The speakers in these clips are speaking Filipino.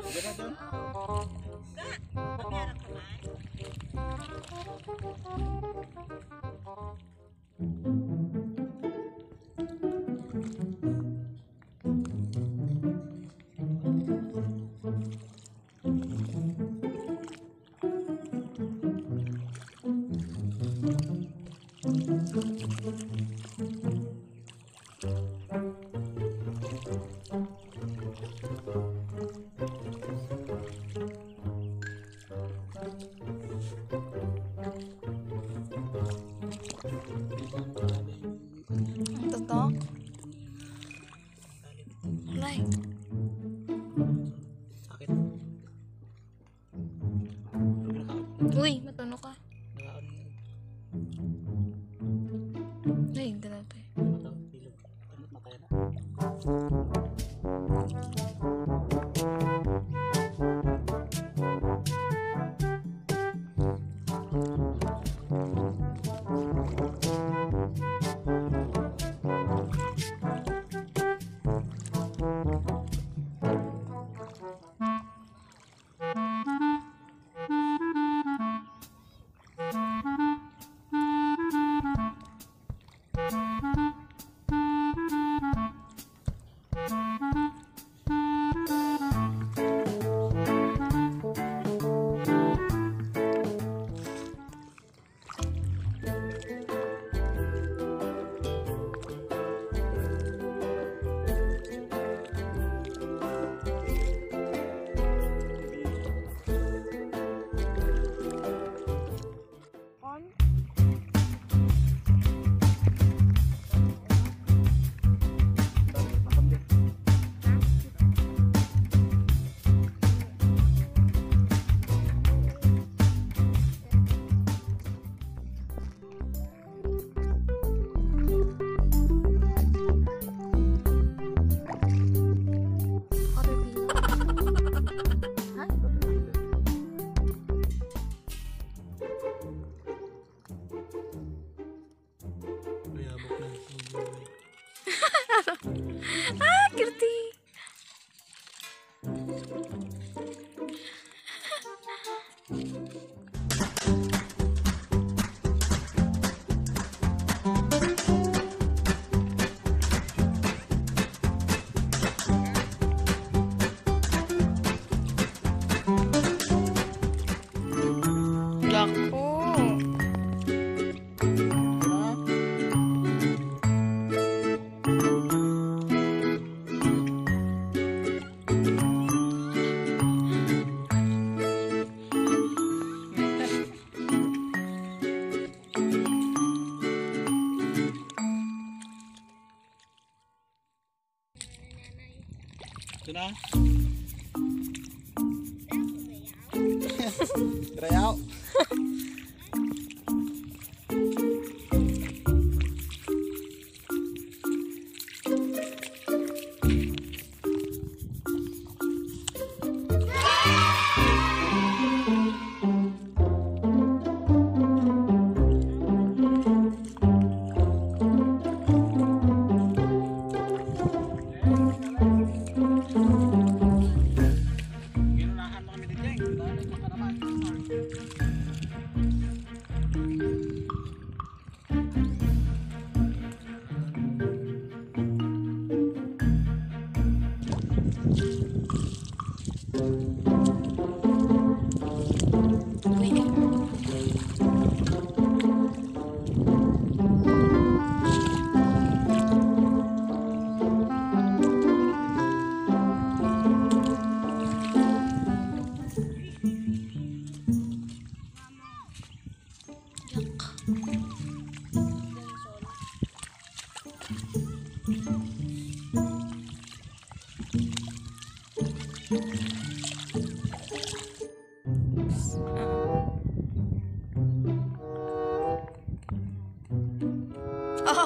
Gano'n doon? Gano'n. Meron? Uy, う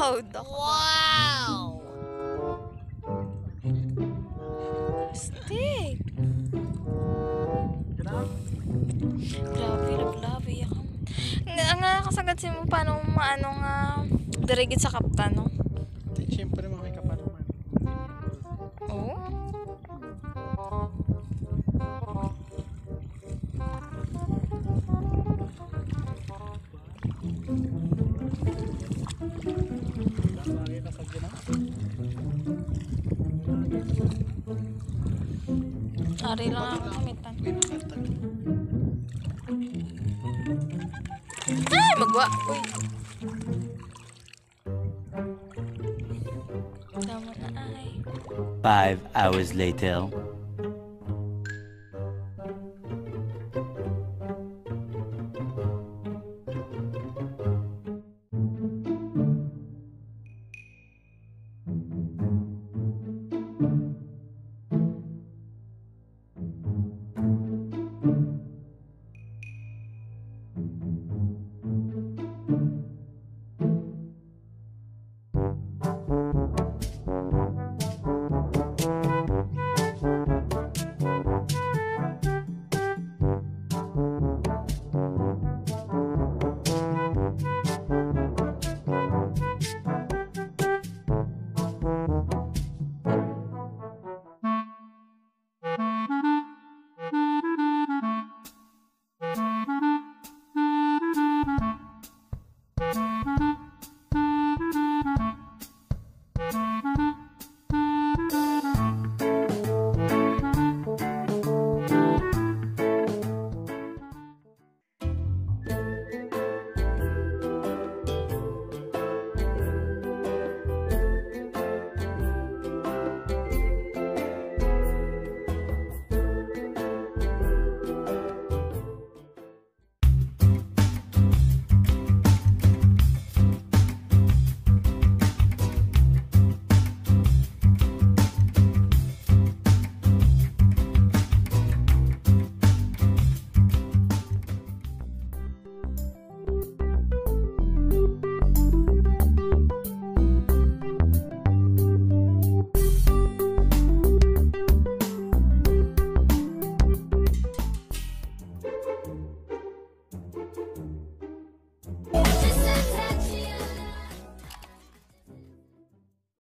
Oh, dako. Wow! Stick. Grabe, labi ako. Nga, nga kasagad si mo paano maano nga dirigid sa kaptan, no? Siyempre mga may kapanuman. Oo. Lagi sa gina. Ari lang ako kamitan. Ay, magwa. Uy. Tama na ay. Five hours later.